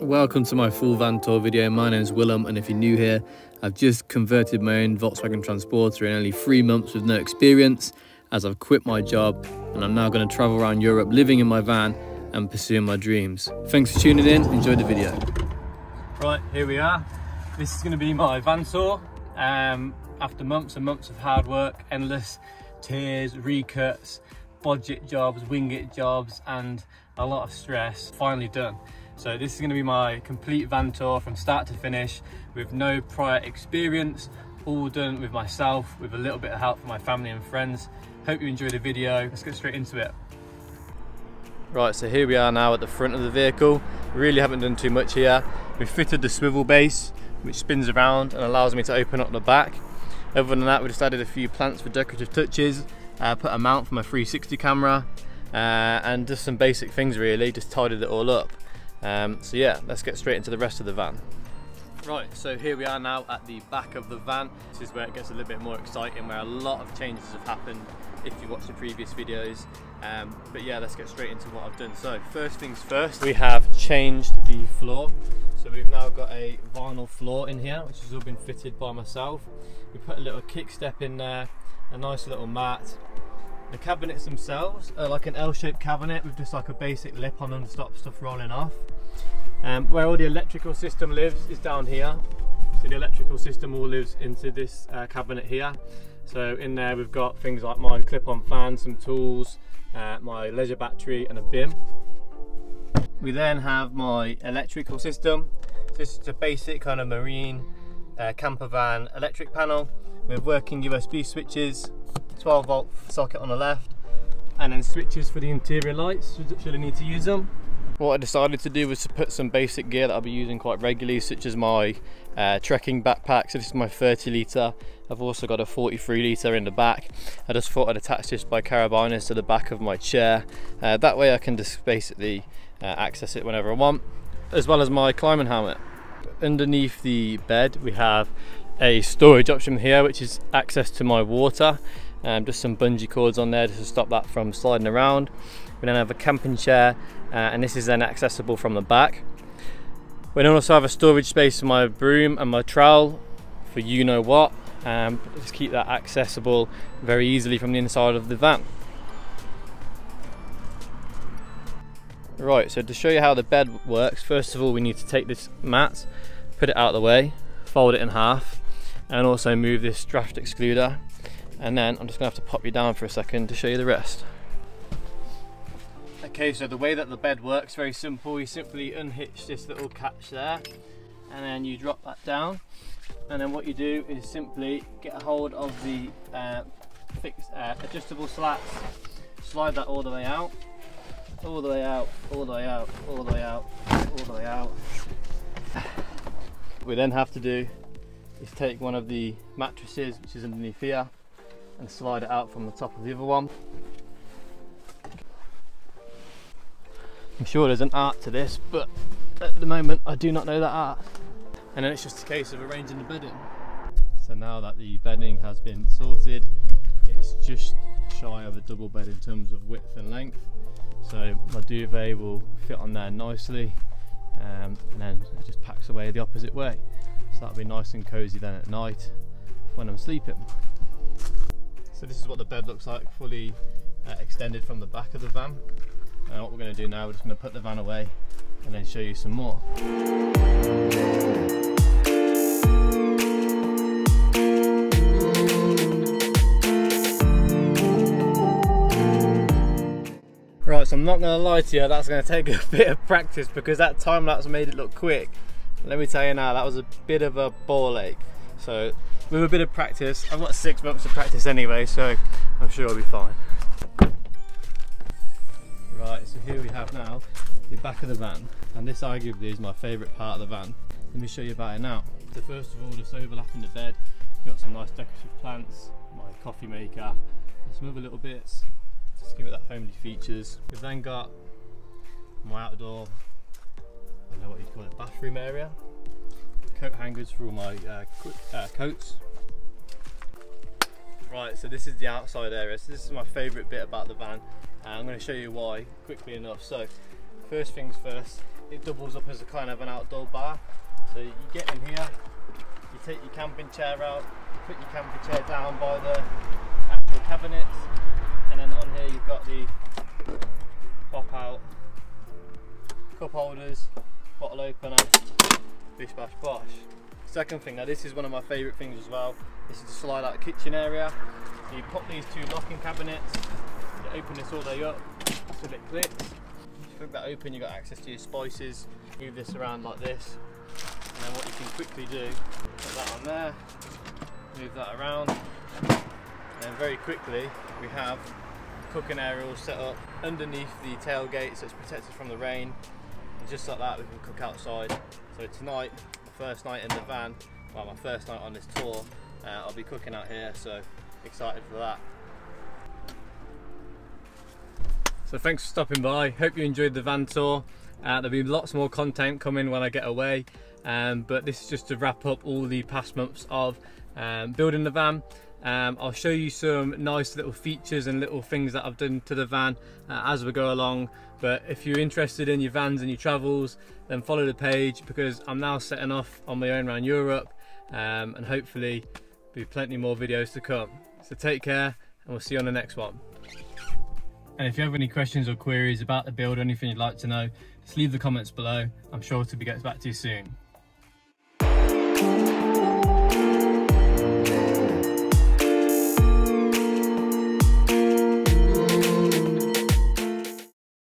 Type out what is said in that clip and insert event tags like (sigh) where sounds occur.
Welcome to my full van tour video. My name is Willem and if you're new here, I've just converted my own Volkswagen Transporter in only three months with no experience as I've quit my job and I'm now going to travel around Europe living in my van and pursuing my dreams. Thanks for tuning in, enjoy the video. Right, here we are. This is going to be my van tour. Um, after months and months of hard work, endless tears, recuts, budget jobs, wing it jobs and a lot of stress, finally done. So this is going to be my complete van tour from start to finish with no prior experience, all done with myself with a little bit of help from my family and friends. Hope you enjoy the video. Let's get straight into it. Right, so here we are now at the front of the vehicle. Really haven't done too much here. We've fitted the swivel base, which spins around and allows me to open up the back. Other than that, we just added a few plants for decorative touches, uh, put a mount for my 360 camera, uh, and just some basic things really, just tidied it all up. Um, so yeah, let's get straight into the rest of the van. Right, so here we are now at the back of the van. This is where it gets a little bit more exciting, where a lot of changes have happened if you watch the previous videos. Um, but yeah, let's get straight into what I've done. So first things first, we have changed the floor. So we've now got a vinyl floor in here, which has all been fitted by myself. We put a little kick step in there, a nice little mat, the cabinets themselves are like an L-shaped cabinet with just like a basic lip on them to stop stuff rolling off. Um, where all the electrical system lives is down here. So the electrical system all lives into this uh, cabinet here. So in there we've got things like my clip-on fan, some tools, uh, my leisure battery and a BIM. We then have my electrical system. This is a basic kind of marine uh, camper van electric panel with working USB switches 12 volt socket on the left and then switches for the interior lights should I need to use them. What I decided to do was to put some basic gear that I'll be using quite regularly such as my uh, trekking backpack, so this is my 30 litre, I've also got a 43 litre in the back. I just thought I'd attach this by carabiners to the back of my chair, uh, that way I can just basically uh, access it whenever I want, as well as my climbing helmet. Underneath the bed we have a storage option here which is access to my water um, just some bungee cords on there to stop that from sliding around. We then have a camping chair uh, and this is then accessible from the back. We then also have a storage space for my broom and my trowel for you know what. Um, just keep that accessible very easily from the inside of the van. Right so to show you how the bed works first of all we need to take this mat put it out of the way fold it in half and also move this draft excluder and then I'm just gonna have to pop you down for a second to show you the rest. Okay, so the way that the bed works, very simple. You simply unhitch this little catch there and then you drop that down and then what you do is simply get a hold of the uh, fixed, uh, adjustable slats, slide that all the way out, all the way out, all the way out, all the way out, all the way out. we then have to do is take one of the mattresses which is underneath here and slide it out from the top of the other one. I'm sure there's an art to this, but at the moment I do not know that art. And then it's just a case of arranging the bedding. So now that the bedding has been sorted, it's just shy of a double bed in terms of width and length. So my duvet will fit on there nicely um, and then it just packs away the opposite way. So that'll be nice and cozy then at night when I'm sleeping. So this is what the bed looks like, fully uh, extended from the back of the van. And what we're going to do now, we're just going to put the van away and then show you some more. Right, so I'm not going to lie to you, that's going to take a (laughs) bit of practice because that time lapse made it look quick. Let me tell you now, that was a bit of a ball ache. So with a bit of practice, I've got six months of practice anyway, so I'm sure I'll be fine. Right, so here we have now the back of the van, and this arguably is my favourite part of the van. Let me show you about it now. So first of all, just overlapping the bed, we've got some nice decorative plants, my coffee maker, and some other little bits, just give it that homely features. We've then got my outdoor, I don't know what you'd call it, bathroom area, coat hangers for all my uh, uh, coats. Right, so this is the outside area. So this is my favourite bit about the van. I'm going to show you why quickly enough. So first things first, it doubles up as a kind of an outdoor bar. So you get in here, you take your camping chair out, put your camping chair down by the actual cabinets, and then on here you've got the pop out cup holders, bottle opener, bish bash bosh. Second thing, now this is one of my favourite things as well, this is the slide out kitchen area. You pop these two locking cabinets, you open this all the way up until it clicks. Flip that open, you've got access to your spices, move this around like this, and then what you can quickly do, put that on there, move that around, and very quickly we have cooking area all set up underneath the tailgate so it's protected from the rain and just like that we can cook outside so tonight my first night in the van well my first night on this tour uh, I'll be cooking out here so excited for that So thanks for stopping by. Hope you enjoyed the van tour. Uh, there'll be lots more content coming when I get away. Um, but this is just to wrap up all the past months of um, building the van. Um, I'll show you some nice little features and little things that I've done to the van uh, as we go along. But if you're interested in your vans and your travels, then follow the page because I'm now setting off on my own around Europe um, and hopefully be plenty more videos to come. So take care and we'll see you on the next one. And if you have any questions or queries about the build or anything you'd like to know, just leave the comments below. I'm sure to be get back to you soon.